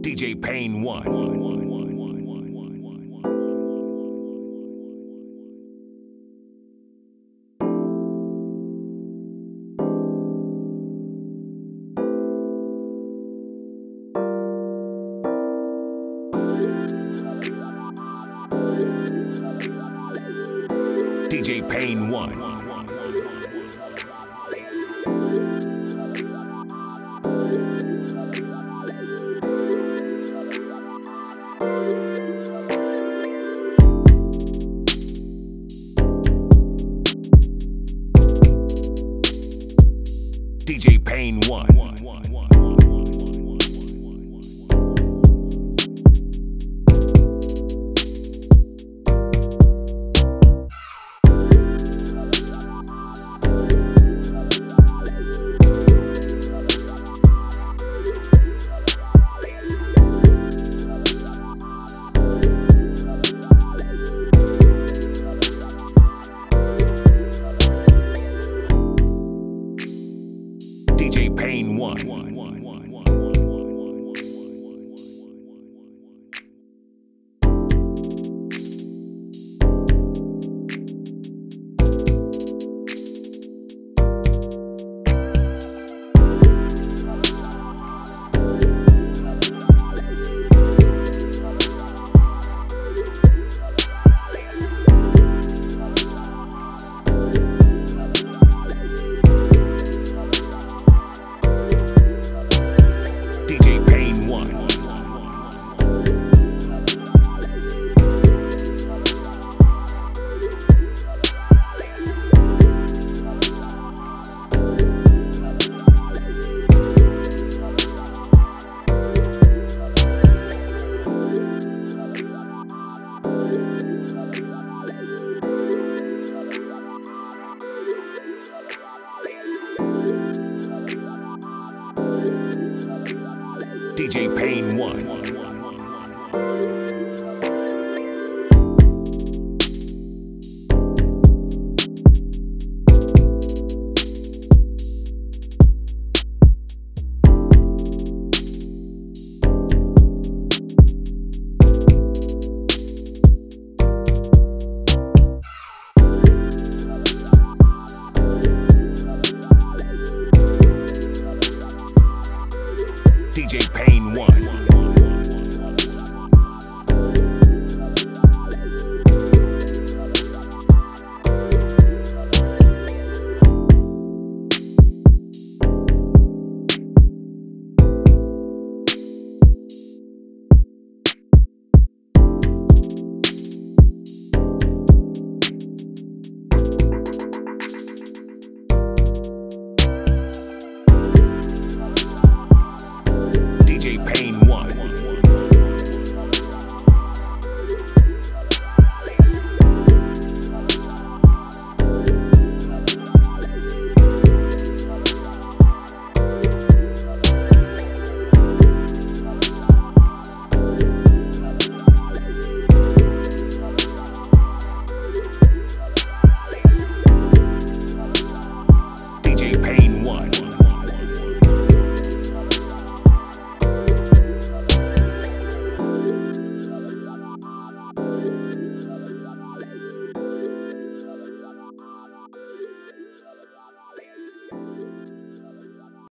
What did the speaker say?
DJ Pain 1. DJ Pain 1. Pain 1. Pain 1. DJ Pain 1. DJ Pain 1. DJ Payne 1.